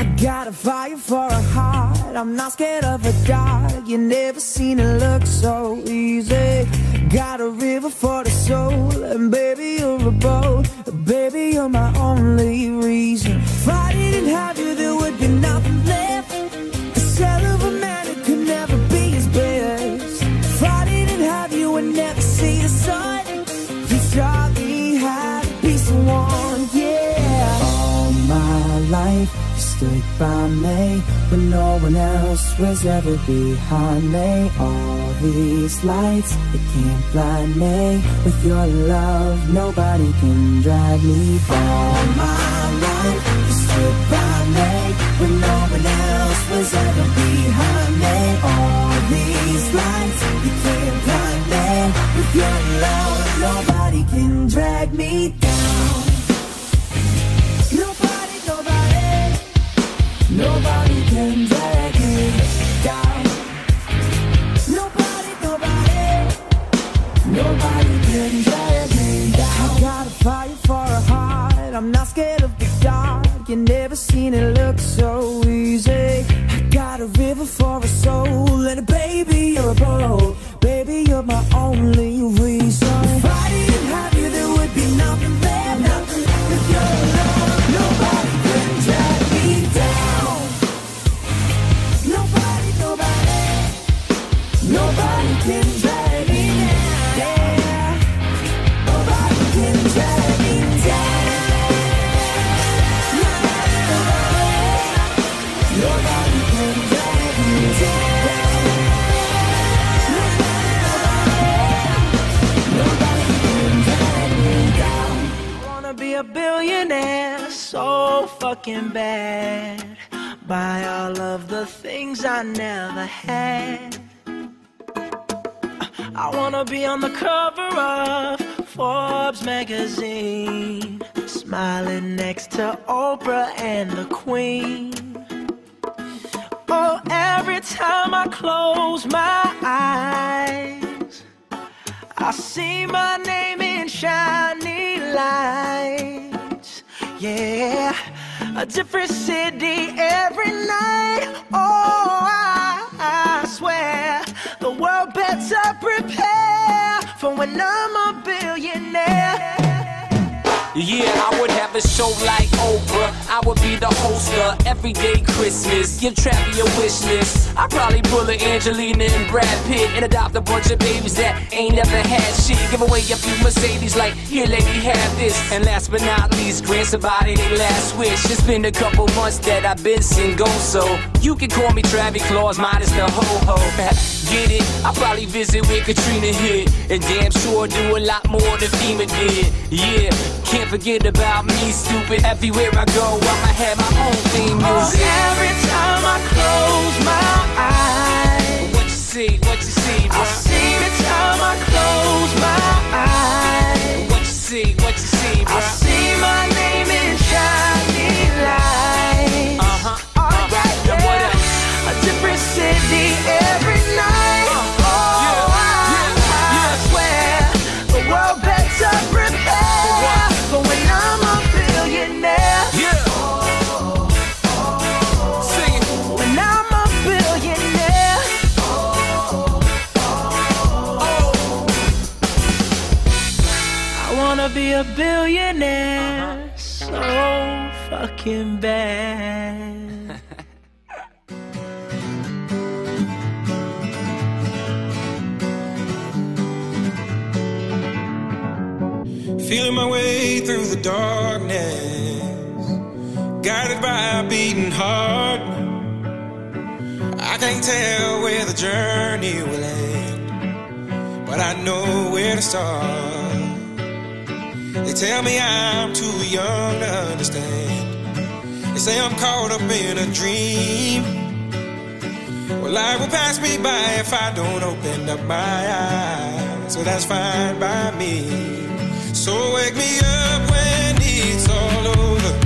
I got a fire for a heart. I'm not scared of a dark. You never seen it look so easy. Got a river for the soul, and baby you're a boat. Baby you're my only reason. If I didn't have you, there would be nothing left. A shell of a man who could never be his best. If I didn't have you, I'd never see the sun. You taught me how to be someone, yeah. All my life, stood by me when no one else was ever behind me. All these lights, they can't blind me. With your love, nobody can drag me down. All my life, you stood by me when no one else was ever behind me. I'm not scared of the dark. You never seen it look so easy. I got a river for a soul, and a baby, you're a boat. Baby, you're my only reason. If fucking bad. Buy all of the things I never had. I wanna be on the cover of Forbes magazine, smiling next to Oprah and the Queen. Oh, every time I close my eyes, I see my name in shiny lights. Yeah, a different city every night. Oh, I, I swear the world better prepare for when I'm a billionaire. Yeah, I would have a show like Oprah. I would be the host of Everyday Christmas. Give Travie a wish list. I'd probably pull a Angelina and Brad Pitt and adopt a bunch of babies that ain't never had shit. Give away a few Mercedes, like, here, lady, have this. And last but not least, grant somebody their last wish. It's been a couple months that I've been single, so you can call me Travie Claus, minus the ho ho. Get it? I'll probably visit with Katrina here, And damn sure do a lot more than FEMA did. Yeah, can't forget about me, stupid. Everywhere I go, I'ma have my own theme Oh, music. every time I close my eyes. What you see, what you see, bro? I see a billionaire so oh, fucking bad. Feeling my way through the darkness, guided by a beating heart. I can't tell where the journey will end, but I know where to start. They tell me I'm too young to understand. They say I'm caught up in a dream. Well, life will pass me by if I don't open up my eyes. So that's fine by me. So wake me up when it's all over.